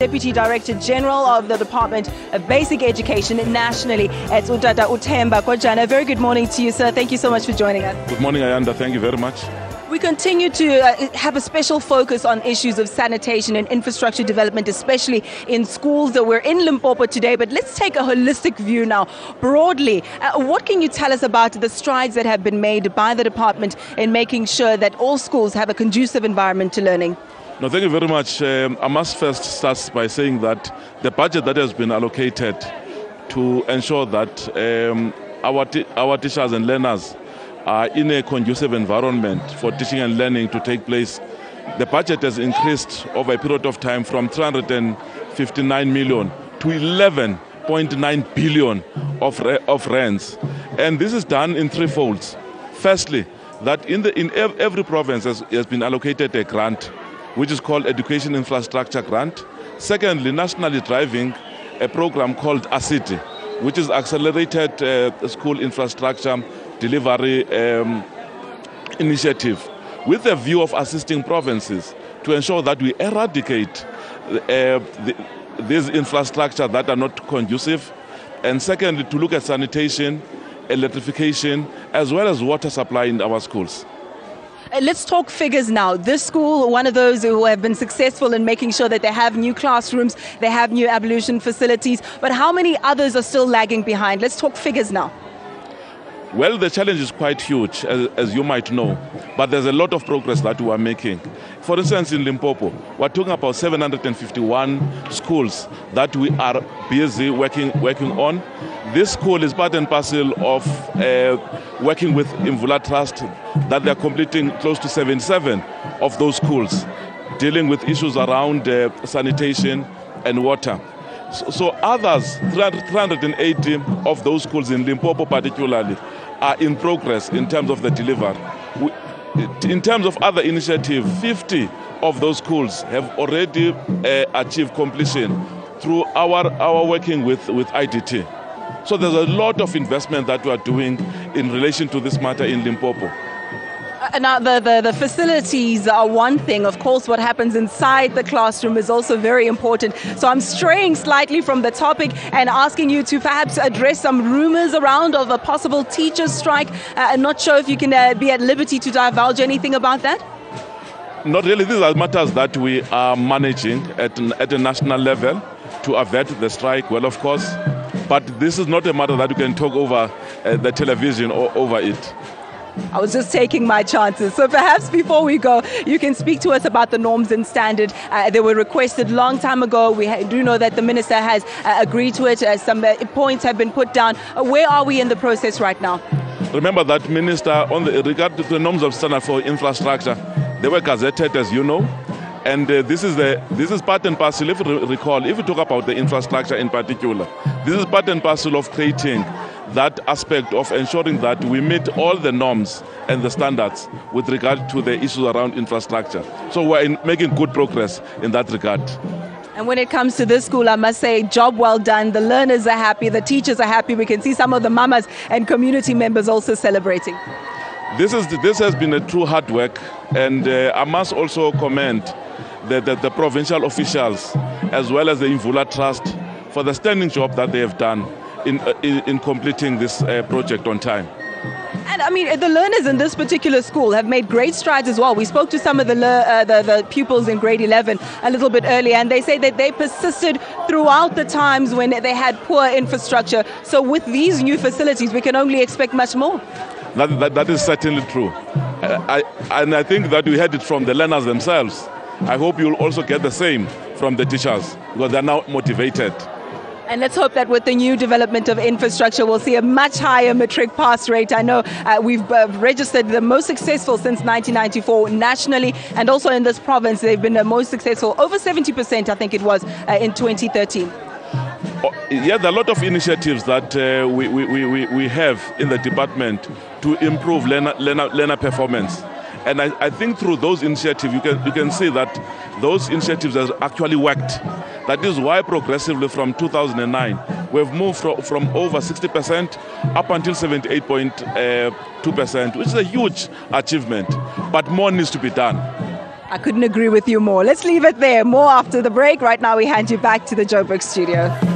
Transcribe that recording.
Deputy Director General of the Department of Basic Education nationally at Utata Uthemba Kojana. Very good morning to you, sir. Thank you so much for joining us. Good morning, Ayanda. Thank you very much. We continue to uh, have a special focus on issues of sanitation and infrastructure development, especially in schools. That we're in Limpopo today, but let's take a holistic view now. Broadly, uh, what can you tell us about the strides that have been made by the department in making sure that all schools have a conducive environment to learning? No, thank you very much. Um, I must first start by saying that the budget that has been allocated to ensure that um, our, our teachers and learners are in a conducive environment for teaching and learning to take place, the budget has increased over a period of time from 359 million to 11.9 billion of, of rands. And this is done in three folds. Firstly, that in, the, in every province has, has been allocated a grant which is called Education Infrastructure Grant. Secondly, nationally driving a program called ASIDI, which is Accelerated uh, School Infrastructure Delivery um, Initiative, with the view of assisting provinces to ensure that we eradicate uh, the, these infrastructure that are not conducive. And secondly, to look at sanitation, electrification, as well as water supply in our schools. Uh, let's talk figures now. This school, one of those who have been successful in making sure that they have new classrooms, they have new ablution facilities, but how many others are still lagging behind? Let's talk figures now. Well, the challenge is quite huge, as, as, you might know, but there's a lot of progress that we are making. For instance, in Limpopo, we're talking about 751 schools that we are busy working, working on. This school is part and parcel of uh, working with Imvula Trust, that they're completing close to 77 of those schools, dealing with issues around uh, sanitation and water. So, so others, 380 of those schools in Limpopo particularly, are in progress in terms of the delivery. In terms of other initiatives, 50 of those schools have already uh, achieved completion through our, our working with, with IDT. So there's a lot of investment that we are doing in relation to this matter in Limpopo. Now, the, the, the, facilities are one thing. Of course, what happens inside the classroom is also very important. So I'm straying slightly from the topic and asking you to perhaps address some rumors around of a possible teacher strike. Uh, I'm not sure if you can uh, be at liberty to divulge anything about that. Not really. These are matters that we are managing at, at a national level to avert the strike, well, of course. But this is not a matter that you can talk over uh, the television or over it. I was just taking my chances. So perhaps before we go, you can speak to us about the norms and standard. Uh, they were requested long time ago. We ha- do know that the minister has uh, agreed to it. Uh, some uh, points have been put down. Uh, where are we in the process right now? Remember that minister on the regard to the norms of standard for infrastructure, they were gazetted, as you know. And uh, this is the this is part and parcel. If you recall, if you talk about the infrastructure in particular, this is part and parcel of creating that aspect of ensuring that we meet all the norms and the standards with regard to the issues around infrastructure. So we're in making good progress in that regard. And when it comes to this school, I must say, job well done. The learners are happy, the teachers are happy. We can see some of the mamas and community members also celebrating. This, is, this has been a true hard work, and uh, I must also commend the, the, the provincial officials as well as the Imvula Trust for the standing job that they have done in, uh, in, in, completing this uh, project on time. And I mean, the learners in this particular school have made great strides as well. We spoke to some of the, uh, the, the, pupils in grade 11 a little bit earlier, and they say that they persisted throughout the times when they had poor infrastructure. So, with these new facilities, we can only expect much more. That, that, that is certainly true. I, and I think that we heard it from the learners themselves. I hope you'll also get the same from the teachers because they're now motivated. And let's hope that with the new development of infrastructure, we'll see a much higher matric pass rate. I know uh, we've uh, registered the most successful since 1994 nationally, and also in this province, they've been the most successful, over 70%, I think it was, uh, in 2013. Oh, yeah, there are a lot of initiatives that uh, we, we, we, we have in the department to improve learner, learner, learner performance. And I, I think through those initiatives, you can, you can see that those initiatives have actually worked. That is why progressively from 2009, we've moved from, from over 60% up until 78.2%, which is a huge achievement. But more needs to be done. I couldn't agree with you more. Let's leave it there. More after the break. Right now, we hand you back to the Joburg studio.